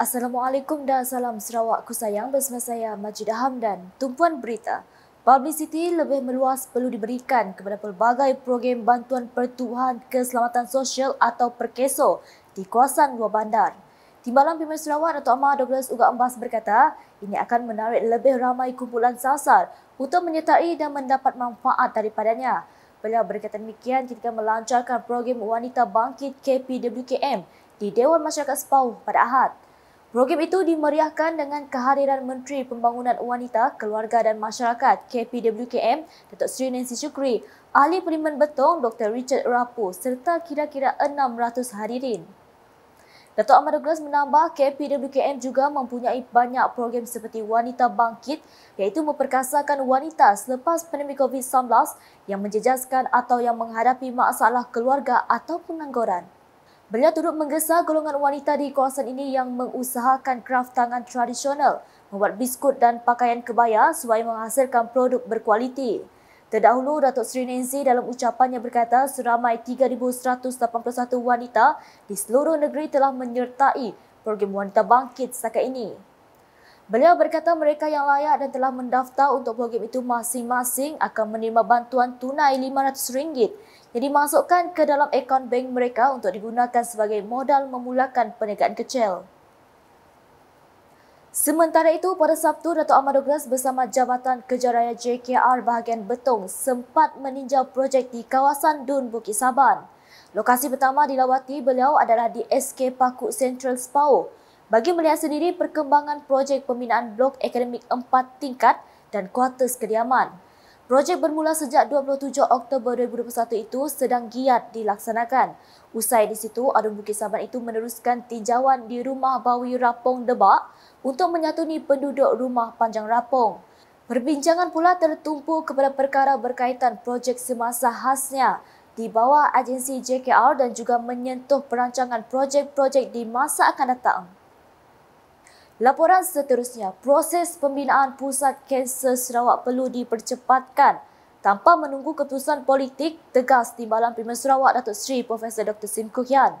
Assalamualaikum dan salam Sarawakku sayang bersama saya Majidah Hamdan. Tumpuan berita. Publicity lebih meluas perlu diberikan kepada pelbagai program bantuan pertubuhan keselamatan sosial atau perkeso di kawasan luar bandar. Timbalan Pemimpin Sarawak Dato' Amar Douglas Uga Ambas berkata, ini akan menarik lebih ramai kumpulan sasar untuk menyertai dan mendapat manfaat daripadanya. Beliau berkata demikian ketika melancarkan program Wanita Bangkit KPWKM di Dewan Masyarakat Sepauh pada Ahad. Program itu dimeriahkan dengan kehadiran Menteri Pembangunan Wanita, Keluarga dan Masyarakat KPWKM, Datuk Seri Nancy Shukri, Ahli Parlimen Betong Dr. Richard Rapu serta kira-kira 600 hadirin. Datuk Ahmad Douglas menambah KPWKM juga mempunyai banyak program seperti Wanita Bangkit iaitu memperkasakan wanita selepas pandemik COVID-19 yang menjejaskan atau yang menghadapi masalah keluarga atau pengangguran. Beliau turut menggesa golongan wanita di kawasan ini yang mengusahakan kraft tangan tradisional, membuat biskut dan pakaian kebaya supaya menghasilkan produk berkualiti. Terdahulu, Datuk Seri Nancy dalam ucapannya berkata seramai 3,181 wanita di seluruh negeri telah menyertai program Wanita Bangkit setakat ini. Beliau berkata mereka yang layak dan telah mendaftar untuk program itu masing-masing akan menerima bantuan tunai RM500 yang dimasukkan ke dalam akaun bank mereka untuk digunakan sebagai modal memulakan perniagaan kecil. Sementara itu, pada Sabtu, Dato' Ahmad Douglas bersama Jabatan Kejaraya JKR bahagian Betong sempat meninjau projek di kawasan Dun Bukit Saban. Lokasi pertama dilawati beliau adalah di SK Paku Central Spau bagi melihat sendiri perkembangan projek pembinaan blok akademik empat tingkat dan kuartus kediaman. Projek bermula sejak 27 Oktober 2021 itu sedang giat dilaksanakan. Usai di situ, Adun Bukit Saban itu meneruskan tinjauan di Rumah Bawi Rapong Debak untuk menyatuni penduduk Rumah Panjang Rapong. Perbincangan pula tertumpu kepada perkara berkaitan projek semasa khasnya di bawah agensi JKR dan juga menyentuh perancangan projek-projek di masa akan datang. Laporan seterusnya, proses pembinaan Pusat Kanser Sarawak perlu dipercepatkan tanpa menunggu keputusan politik tegas Timbalan Primer Sarawak Datuk Seri Profesor Dr. Sim Kuhian.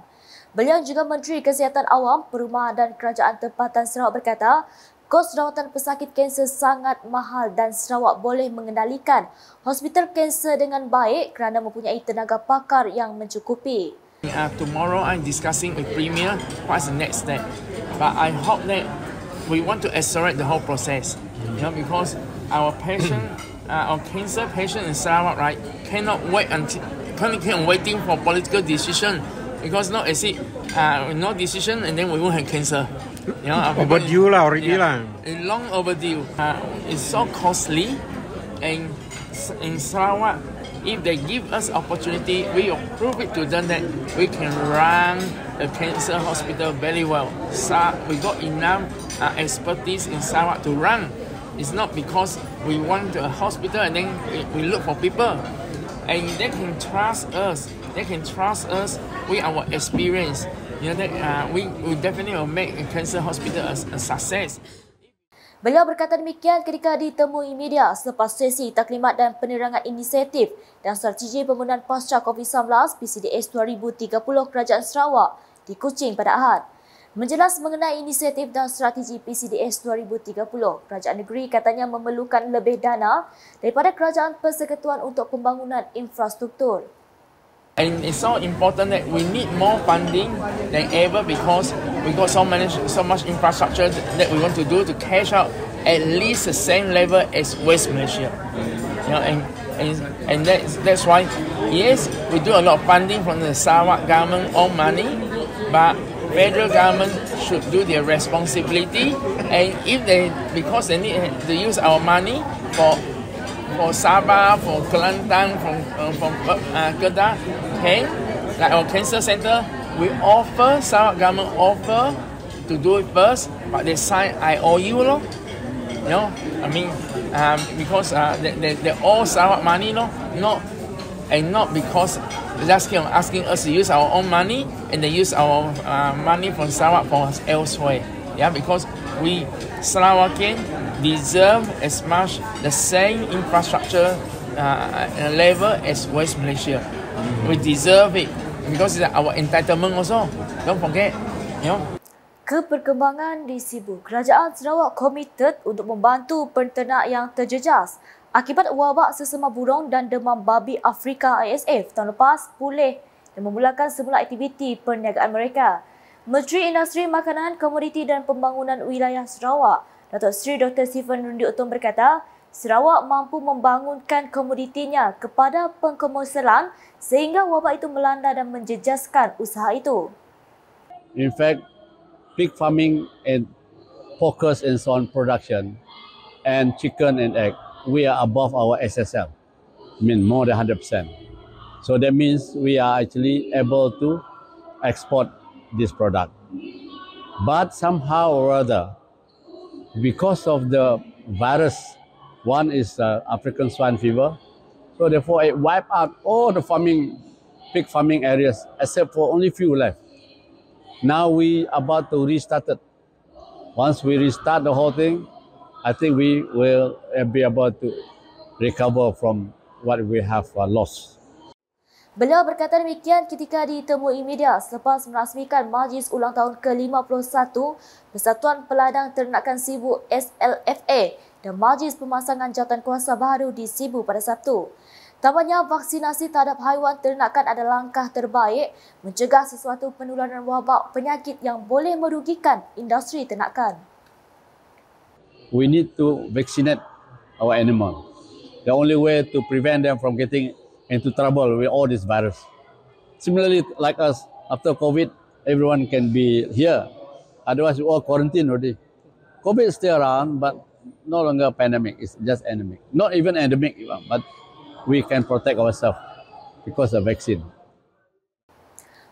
Beliau juga Menteri Kesihatan Awam, Perumahan dan Kerajaan Tempatan Sarawak berkata, kos rawatan pesakit kanser sangat mahal dan Sarawak boleh mengendalikan hospital kanser dengan baik kerana mempunyai tenaga pakar yang mencukupi. Uh, tomorrow I'm discussing with Premier what's the next step. But I hope that we want to accelerate the whole process. You know, because our patient, uh, our cancer patient in Sarawak, right, cannot wait until cannot keep waiting for political decision because not as it, uh, no decision and then we won't have cancer. You know, overdue lah already yeah. Long overdue. Uh, it's so costly, and in Sarawak, if they give us opportunity, we will prove it to them that we can run the cancer hospital very well. So we got enough uh, expertise in Sarawak to run. It's not because we want a hospital and then we look for people. And they can trust us. They can trust us with our experience. You know that uh, we, we definitely will make a cancer hospital a, a success. Beliau berkata demikian ketika ditemui media selepas sesi taklimat dan penerangan inisiatif dan strategi pembunuhan pasca COVID-19 PCDS 2030 Kerajaan Sarawak di Kuching pada Ahad. Menjelas mengenai inisiatif dan strategi PCDS 2030, Kerajaan Negeri katanya memerlukan lebih dana daripada Kerajaan Persekutuan untuk pembangunan infrastruktur. And it's so important that we need more funding than ever because we got so many, so much infrastructure that we want to do to cash out at least the same level as West Malaysia. You know, and and, and that's, that's why, yes, we do a lot of funding from the Sarawak government own money, but federal government should do their responsibility. And if they because they need to use our money for for Sabah, for Kelantan, from uh, from uh, Kedah, okay, like our cancer center, we offer Sarawak government offer to do it first, but they sign IOU lo. You know, I mean, um, because uh, they, they, they're all Sarawak money, no, not and not because they just keep asking us to use our own money and they use our uh, money from Sarawak for elsewhere. Yeah, because we Sarawakian deserve as much the same infrastructure uh, level as West Malaysia. We deserve it because it's our entitlement also. Don't forget, you know. Keperkembangan di Sibu, Kerajaan Sarawak komited untuk membantu penternak yang terjejas akibat wabak sesama burung dan demam babi Afrika ISF tahun lepas pulih dan memulakan semula aktiviti perniagaan mereka. Menteri Industri Makanan, Komoditi dan Pembangunan Wilayah Sarawak, Datuk Seri Dr. Stephen Rundi Utom berkata, Sarawak mampu membangunkan komoditinya kepada pengkomersialan sehingga wabak itu melanda dan menjejaskan usaha itu. In fact, pig farming and focus in on production and chicken and egg, we are above our SSL. I mean more than 100%. So that means we are actually able to export this product. But somehow or other, because of the virus, one is uh, African swine fever, so therefore it wiped out all the farming, pig farming areas except for only few left. Now we about to restart it. Once we restart the whole thing, I think we will uh, be able to recover from what we have uh, lost. Beliau berkata demikian ketika ditemui media selepas merasmikan Majlis Ulang Tahun ke-51 Persatuan Peladang Ternakan Sibu SLFA dan Majlis Pemasangan Jawatan Kuasa Baru di Sibu pada Sabtu. Tambahnya, vaksinasi terhadap haiwan ternakan adalah langkah terbaik mencegah sesuatu penularan wabak penyakit yang boleh merugikan industri ternakan. We need to vaccinate our animal. The only way to prevent them from getting into trouble with all this virus. Similarly, like us, after COVID, everyone can be here. Otherwise, we all quarantine already. COVID is still around, but no longer a pandemic. It's just endemic. Not even endemic, but we can protect ourselves because of vaccine.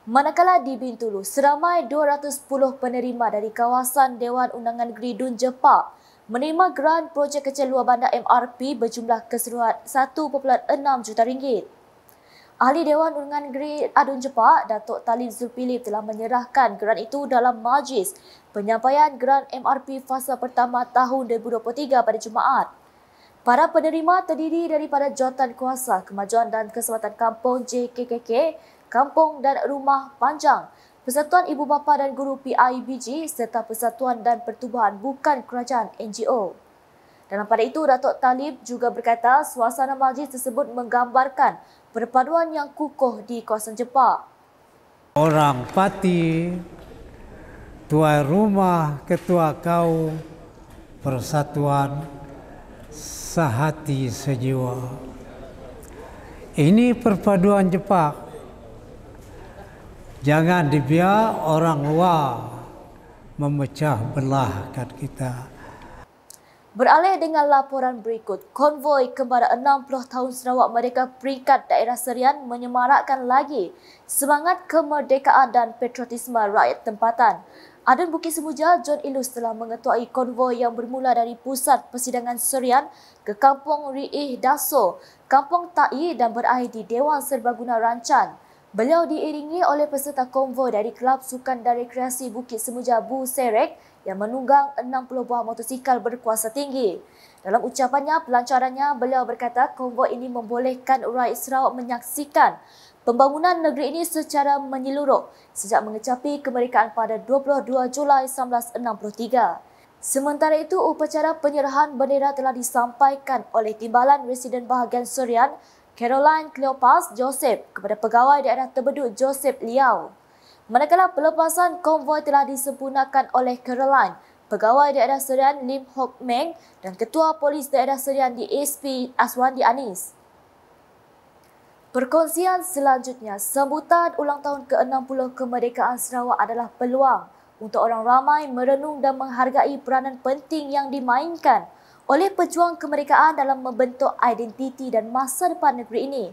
Manakala di Bintulu, seramai 210 penerima dari kawasan Dewan Undangan Negeri Dun Jepak menerima grant projek kecil luar bandar MRP berjumlah keseluruhan 1.6 juta ringgit. Ahli Dewan Undangan Negeri Adun Jepak, Datuk Talib Zulpilip telah menyerahkan grant itu dalam majlis penyampaian grant MRP fasa pertama tahun 2023 pada Jumaat. Para penerima terdiri daripada Jawatan Kuasa Kemajuan dan Keselamatan Kampung JKKK, Kampung dan Rumah Panjang, Persatuan Ibu Bapa dan Guru PIBG serta Persatuan dan Pertubuhan Bukan Kerajaan NGO. Dalam pada itu, Datuk Talib juga berkata suasana majlis tersebut menggambarkan perpaduan yang kukuh di kawasan Jepak. Orang parti, tuan rumah, ketua kaum, persatuan, sehati sejiwa. Ini perpaduan Jepang. Jangan dibiar orang luar memecah belahkan kita. Beralih dengan laporan berikut, konvoi kembara 60 tahun Sarawak Merdeka peringkat daerah Serian menyemarakkan lagi semangat kemerdekaan dan patriotisme rakyat tempatan. Adan Bukit Semuja, John Ilus telah mengetuai konvoi yang bermula dari pusat persidangan Serian ke Kampung Riih Daso, Kampung Tai dan berakhir di Dewan Serbaguna Rancan. Beliau diiringi oleh peserta konvoi dari Kelab Sukan dan Rekreasi Bukit Semuja Bu Serek yang menunggang 60 buah motosikal berkuasa tinggi. Dalam ucapannya, pelancarannya, beliau berkata konvoi ini membolehkan rakyat Sarawak menyaksikan pembangunan negeri ini secara menyeluruh sejak mengecapi kemerdekaan pada 22 Julai 1963. Sementara itu, upacara penyerahan bendera telah disampaikan oleh Timbalan Residen Bahagian Surian Caroline Cleopas Joseph kepada pegawai daerah terbedut Joseph Liao. Manakala pelepasan konvoi telah disempurnakan oleh Caroline, pegawai daerah Serian Lim Hock Meng dan ketua polis daerah Serian di ASP Aswandi Anis. Perkongsian selanjutnya, sambutan ulang tahun ke-60 kemerdekaan Sarawak adalah peluang untuk orang ramai merenung dan menghargai peranan penting yang dimainkan oleh pejuang kemerdekaan dalam membentuk identiti dan masa depan negeri ini.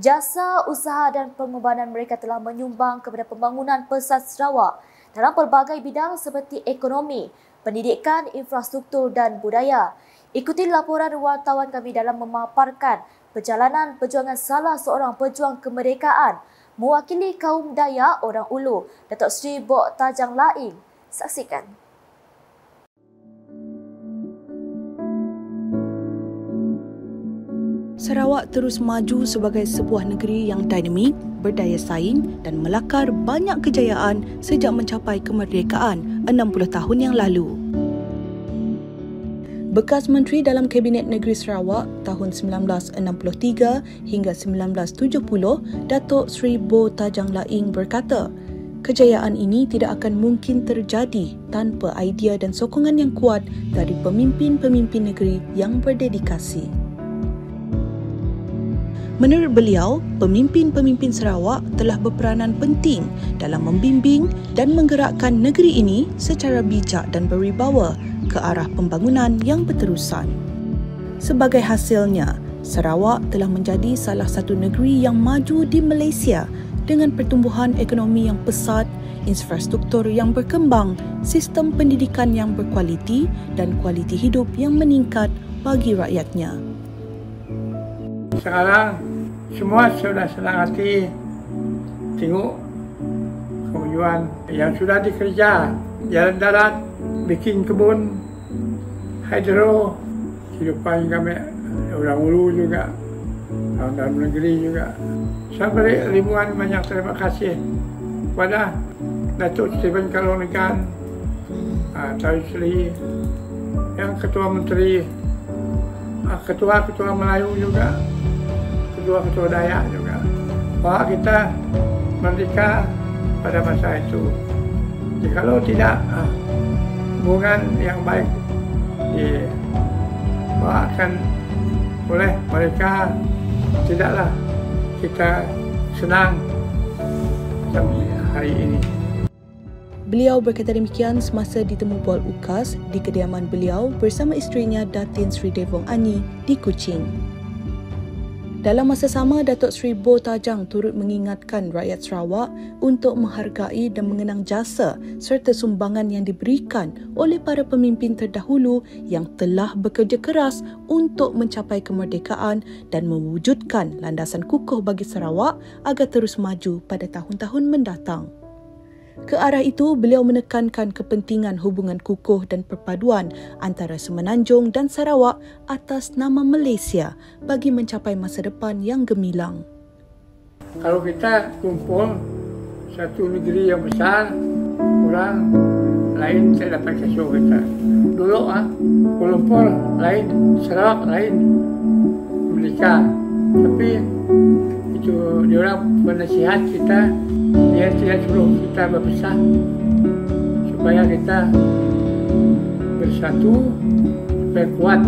Jasa, usaha dan pengorbanan mereka telah menyumbang kepada pembangunan pesat Sarawak dalam pelbagai bidang seperti ekonomi, pendidikan, infrastruktur dan budaya. Ikuti laporan wartawan kami dalam memaparkan perjalanan perjuangan salah seorang pejuang kemerdekaan mewakili kaum daya orang ulu Datuk Seri Bok Tajang Laing. Saksikan. Sarawak terus maju sebagai sebuah negeri yang dinamik, berdaya saing dan melakar banyak kejayaan sejak mencapai kemerdekaan 60 tahun yang lalu. Bekas Menteri dalam Kabinet Negeri Sarawak tahun 1963 hingga 1970, Datuk Seri Bo Tajang Laing berkata, kejayaan ini tidak akan mungkin terjadi tanpa idea dan sokongan yang kuat dari pemimpin-pemimpin negeri yang berdedikasi. Menurut beliau, pemimpin-pemimpin Sarawak telah berperanan penting dalam membimbing dan menggerakkan negeri ini secara bijak dan berwibawa ke arah pembangunan yang berterusan. Sebagai hasilnya, Sarawak telah menjadi salah satu negeri yang maju di Malaysia dengan pertumbuhan ekonomi yang pesat, infrastruktur yang berkembang, sistem pendidikan yang berkualiti dan kualiti hidup yang meningkat bagi rakyatnya. Sekarang semua sudah senang hati tengok kemajuan yang sudah dikerja jalan darat, bikin kebun, hidro, kehidupan kami orang ulu juga, orang dalam negeri juga. Saya beri ribuan banyak terima kasih kepada Datuk Stephen Kalonikan, uh, Tawi Sri, yang Ketua Menteri, uh, Ketua-Ketua Melayu juga, Ketua-Ketua Dayak juga. Bahawa kita merdeka pada masa itu. Jikalau tidak, uh, hubungan yang baik dibawakan oleh mereka, tidaklah kita senang sampai hari ini. Beliau berkata demikian semasa ditemu bual UKAS di kediaman beliau bersama isterinya Datin Sri Devong Ani di Kuching. Dalam masa sama, Datuk Seri Bo Tajang turut mengingatkan rakyat Sarawak untuk menghargai dan mengenang jasa serta sumbangan yang diberikan oleh para pemimpin terdahulu yang telah bekerja keras untuk mencapai kemerdekaan dan mewujudkan landasan kukuh bagi Sarawak agar terus maju pada tahun-tahun mendatang. Ke arah itu, beliau menekankan kepentingan hubungan kukuh dan perpaduan antara Semenanjung dan Sarawak atas nama Malaysia bagi mencapai masa depan yang gemilang. Kalau kita kumpul satu negeri yang besar, orang lain tidak dapat kasih kita. Dulu ah, Kuala Lumpur lain, Sarawak lain, Melika. Tapi itu diorang penasihat kita dia tidak suruh kita berpisah. Supaya kita bersatu supaya kuat.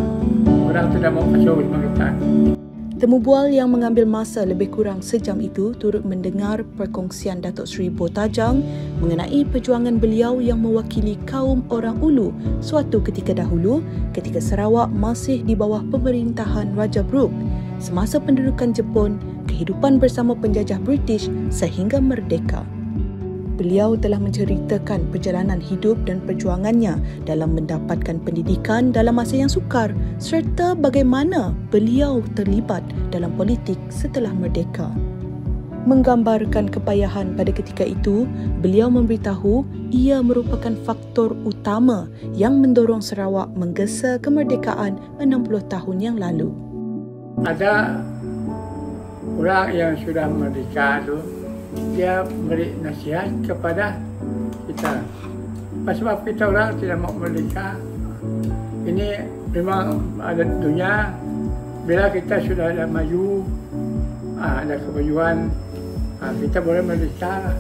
Orang tidak mau kacau sama kita. Temu bual yang mengambil masa lebih kurang sejam itu turut mendengar perkongsian Datuk Seri Botajang mengenai perjuangan beliau yang mewakili kaum orang Ulu suatu ketika dahulu ketika Sarawak masih di bawah pemerintahan Raja Brooke. Semasa pendudukan Jepun, kehidupan bersama penjajah British sehingga merdeka. Beliau telah menceritakan perjalanan hidup dan perjuangannya dalam mendapatkan pendidikan dalam masa yang sukar serta bagaimana beliau terlibat dalam politik setelah merdeka. Menggambarkan kepayahan pada ketika itu, beliau memberitahu ia merupakan faktor utama yang mendorong Sarawak menggesa kemerdekaan 60 tahun yang lalu ada orang yang sudah merdeka tu dia beri nasihat kepada kita. Sebab kita orang tidak mau merdeka ini memang ada dunia. Bila kita sudah ada maju ah, ada kemajuan ah, kita boleh merdeka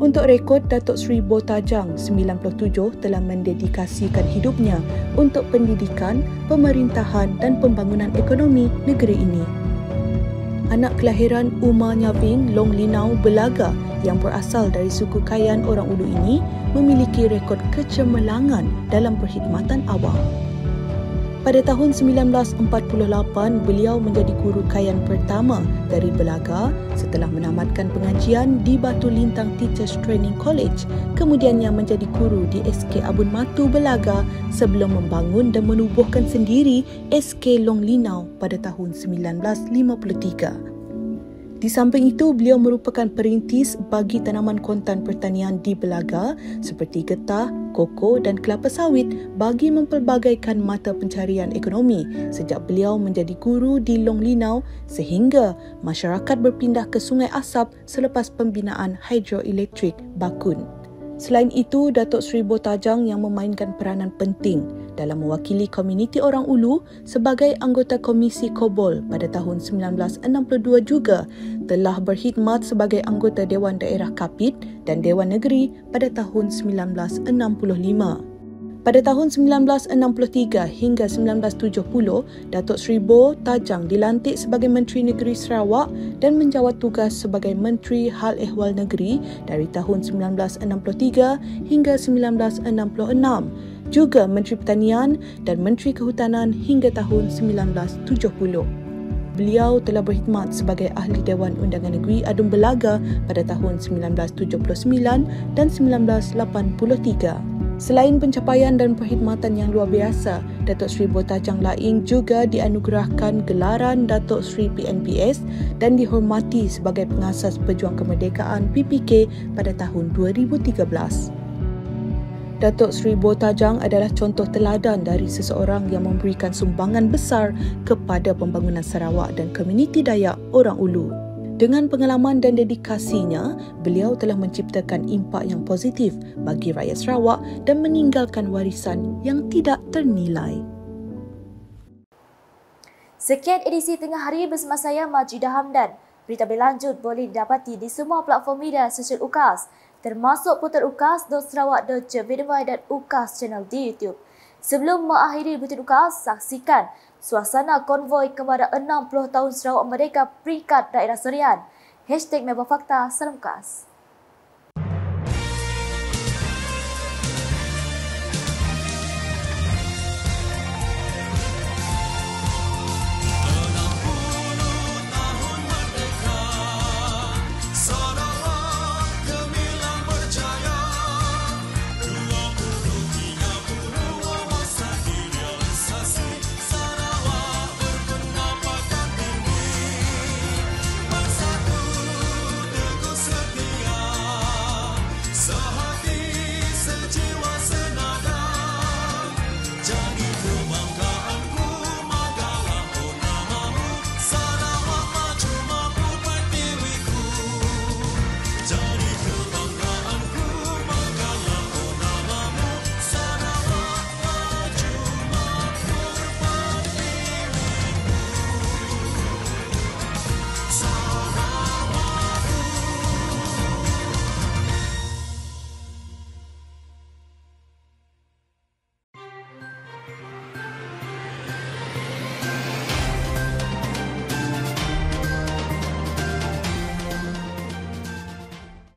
untuk rekod, Datuk Seri Botajang 97 telah mendedikasikan hidupnya untuk pendidikan, pemerintahan dan pembangunan ekonomi negeri ini. Anak kelahiran Uma Nyavin Long Linau Belaga yang berasal dari suku Kayan orang Ulu ini memiliki rekod kecemerlangan dalam perkhidmatan awam. Pada tahun 1948, beliau menjadi guru kayan pertama dari Belaga setelah menamatkan pengajian di Batu Lintang Teachers Training College. Kemudiannya menjadi guru di SK Abun Matu Belaga sebelum membangun dan menubuhkan sendiri SK Long Linau pada tahun 1953. Di samping itu, beliau merupakan perintis bagi tanaman kontan pertanian di Belaga seperti getah, koko dan kelapa sawit bagi mempelbagaikan mata pencarian ekonomi sejak beliau menjadi guru di Long Linau sehingga masyarakat berpindah ke Sungai Asap selepas pembinaan hidroelektrik Bakun. Selain itu, Datuk Seri Botajang yang memainkan peranan penting dalam mewakili komuniti orang Ulu sebagai anggota Komisi Kobol pada tahun 1962 juga telah berkhidmat sebagai anggota Dewan Daerah Kapit dan Dewan Negeri pada tahun 1965. Pada tahun 1963 hingga 1970, Datuk Seri Bo Tajang dilantik sebagai Menteri Negeri Sarawak dan menjawat tugas sebagai Menteri Hal Ehwal Negeri dari tahun 1963 hingga 1966. Juga Menteri Pertanian dan Menteri Kehutanan hingga tahun 1970. Beliau telah berkhidmat sebagai Ahli Dewan Undangan Negeri Adun Belaga pada tahun 1979 dan 1983. Selain pencapaian dan perkhidmatan yang luar biasa, Datuk Seri Botajang Laing juga dianugerahkan gelaran Datuk Seri PNPS dan dihormati sebagai pengasas Pejuang Kemerdekaan PPK pada tahun 2013. Datuk Seri Botajang adalah contoh teladan dari seseorang yang memberikan sumbangan besar kepada pembangunan Sarawak dan komuniti Dayak Orang Ulu. Dengan pengalaman dan dedikasinya, beliau telah menciptakan impak yang positif bagi rakyat Sarawak dan meninggalkan warisan yang tidak ternilai. Sekian edisi tengah hari bersama saya Majidah Hamdan. Berita berlanjut boleh didapati di semua platform media sosial UKAS termasuk putar ukas.sarawak.jvdmy dan UKAS channel di YouTube. Sebelum mengakhiri berita UKAS, saksikan suasana konvoi kepada 60 tahun Sarawak Merdeka peringkat daerah Serian. Hashtag Meba Fakta, salam kas.